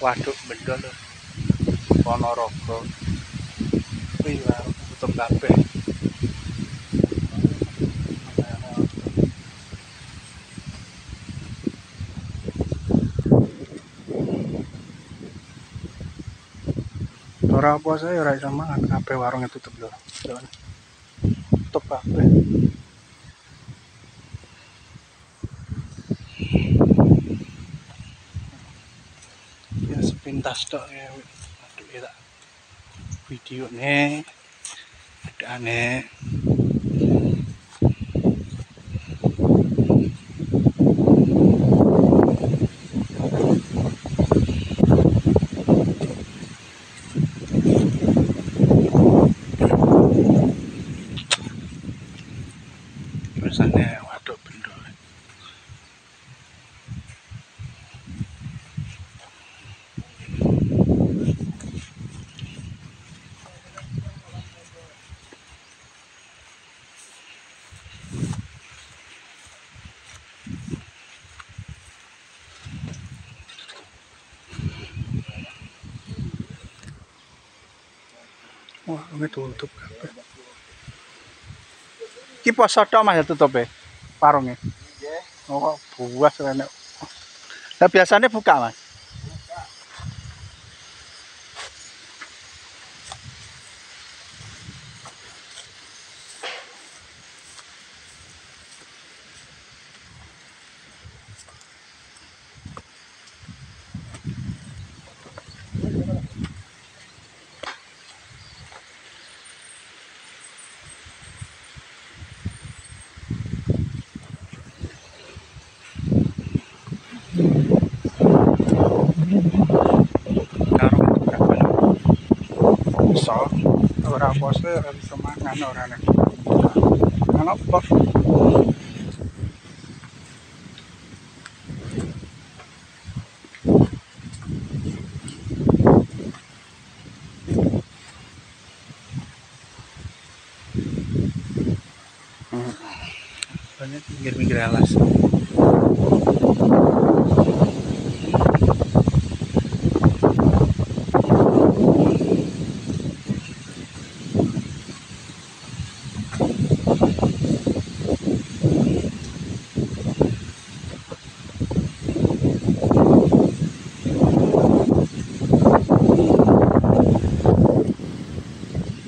waduk bendol Ponorogo. Warung tutup kabeh. Ora puasa ya ora iso mangan. Kabeh warungnya tutup lho. Tutup kabeh sepintas tok ya. Aduh ya video nih ada aneh waduk wah ini tutup kabeh Ki poso tok Mas ya tutupe warunge. Oh, buas rene. Lah biasanya buka, Mas. Iso ora pose ora bisa mangan ora nek. Ana apa? Banyak pinggir-pinggir alas.